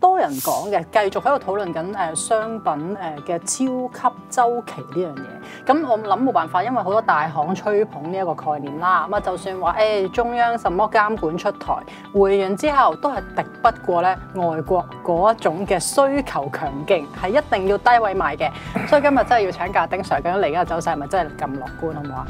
多人講嘅，繼續喺度討論緊誒商品誒嘅超級周期呢樣嘢。咁我諗冇辦法，因為好多大行吹捧呢一個概念啦。咁啊，就算話誒、中央什麼監管出台，回應之後都係敵不過咧外國嗰一種嘅需求強勁，係一定要低位賣嘅。所以今日真係要請假，丁 Sir 咁嚟，而家走勢係咪真係咁樂觀，好唔好啊？